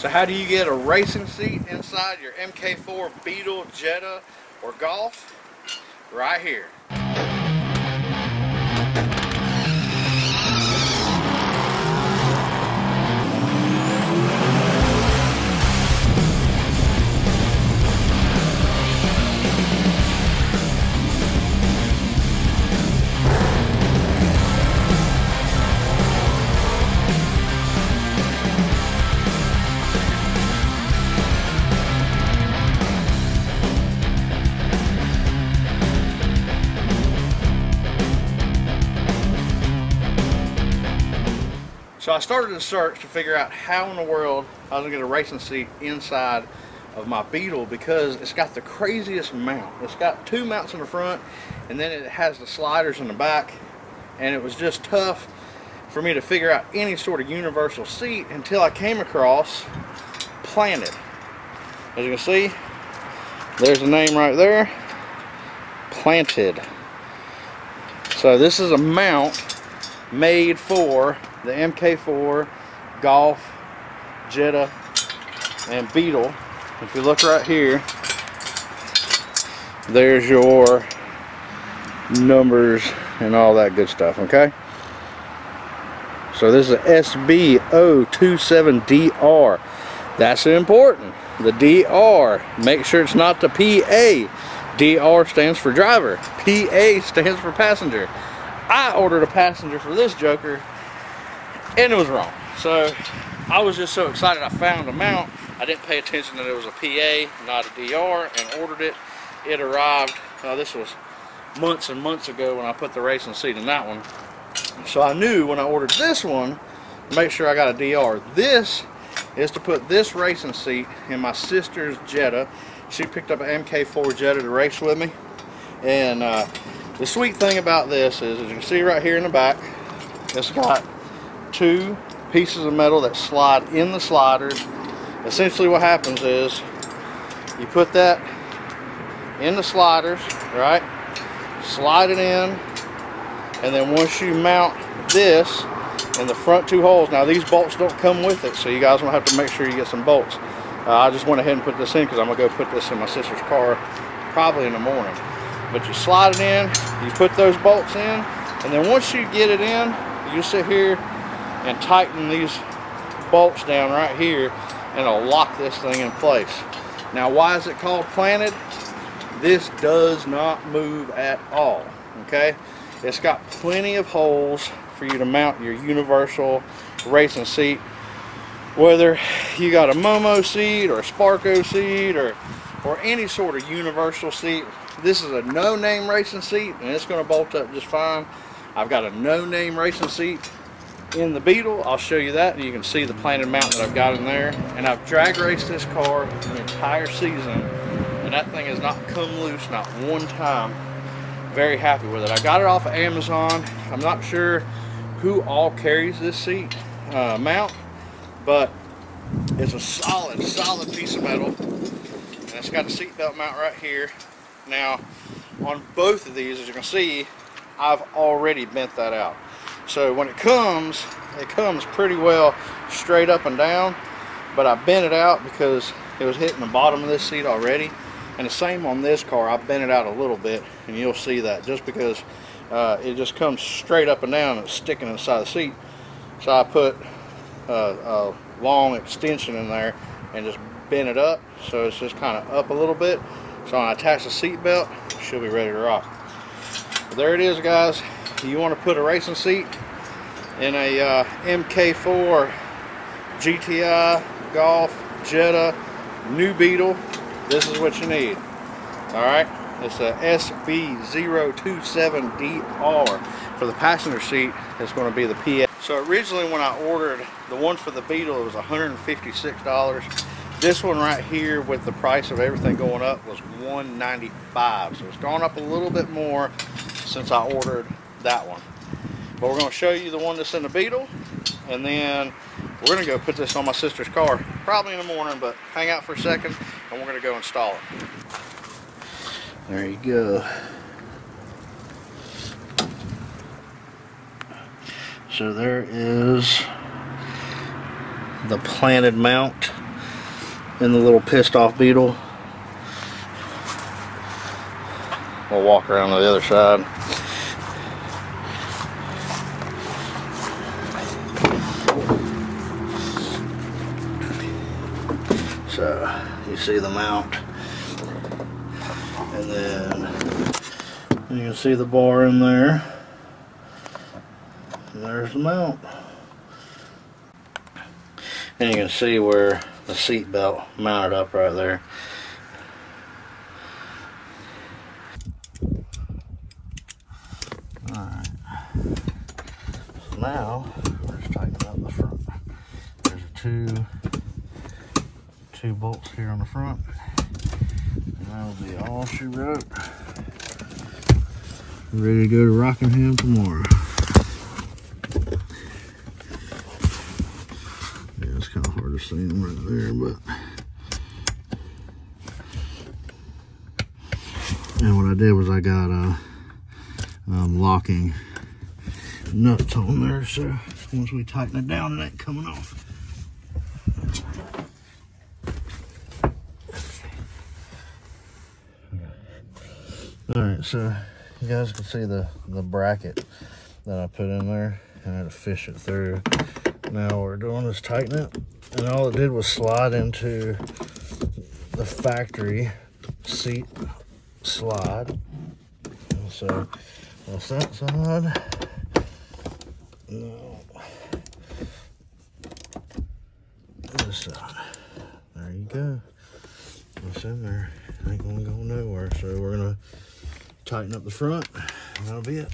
So how do you get a racing seat inside your MK4 Beetle, Jetta, or Golf? Right here. So I started a search to figure out how in the world I was to get a racing seat inside of my Beetle because it's got the craziest mount. It's got two mounts in the front and then it has the sliders in the back and it was just tough for me to figure out any sort of universal seat until I came across Planted. As you can see, there's the name right there, Planted. So this is a mount made for the MK4, Golf, Jetta, and Beetle. If you look right here, there's your numbers and all that good stuff, okay? So this is a SB027DR. That's important. The DR. Make sure it's not the PA. DR stands for driver. PA stands for passenger. I ordered a passenger for this joker and it was wrong. So I was just so excited I found a mount. I didn't pay attention that it was a PA, not a DR, and ordered it. It arrived, uh, this was months and months ago when I put the racing seat in that one. So I knew when I ordered this one, to make sure I got a DR. This is to put this racing seat in my sister's Jetta. She picked up an MK4 Jetta to race with me. And uh, the sweet thing about this is, as you can see right here in the back, it's got two pieces of metal that slide in the sliders. Essentially what happens is you put that in the sliders, right? Slide it in, and then once you mount this in the front two holes, now these bolts don't come with it, so you guys will have to make sure you get some bolts. Uh, I just went ahead and put this in because I'm going to go put this in my sister's car probably in the morning. But you slide it in, you put those bolts in, and then once you get it in, you sit here and tighten these bolts down right here and it'll lock this thing in place. Now why is it called planted? This does not move at all, okay? It's got plenty of holes for you to mount your universal racing seat. Whether you got a Momo seat or a Sparco seat or, or any sort of universal seat, this is a no-name racing seat and it's gonna bolt up just fine. I've got a no-name racing seat in the Beetle. I'll show you that. And you can see the planted mount that I've got in there. And I've drag raced this car the entire season. And that thing has not come loose, not one time. Very happy with it. I got it off of Amazon. I'm not sure who all carries this seat uh, mount. But it's a solid, solid piece of metal. And it's got a seatbelt mount right here. Now, on both of these, as you can see, I've already bent that out. So when it comes, it comes pretty well straight up and down, but I bent it out because it was hitting the bottom of this seat already. And the same on this car, I bent it out a little bit, and you'll see that just because uh, it just comes straight up and down and it's sticking inside the seat. So I put uh, a long extension in there and just bent it up so it's just kind of up a little bit. So when I attach the seat belt, she'll be ready to rock. But there it is, guys you want to put a racing seat in a uh, MK4 GTI Golf Jetta new Beetle. This is what you need. Alright? It's a SB027DR for the passenger seat. It's going to be the PA so originally when I ordered the one for the Beetle it was $156 this one right here with the price of everything going up was 195. so it's gone up a little bit more since I ordered that one. But we're going to show you the one that's in the Beetle, and then we're going to go put this on my sister's car, probably in the morning, but hang out for a second, and we're going to go install it. There you go. So there is the planted mount in the little pissed off beetle. We'll walk around to the other side. So you see the mount and then you can see the bar in there and there's the mount and you can see where the seat belt mounted up right there Alright. So now we're just up the front. There's two two bolts here on the front. And that'll be all she wrote. Ready to go to Rockingham tomorrow. Yeah, it's kind of hard to see them right there, but. And what I did was I got uh, um, locking nuts on there, so once we tighten it down, it ain't coming off. All right, so you guys can see the, the bracket that I put in there and I had to fish it through. Now what we're doing is tighten it and all it did was slide into the factory seat slide. So that's that side. No. This side. There you go. What's in there? Ain't gonna go nowhere. So we're gonna tighten up the front and that'll be it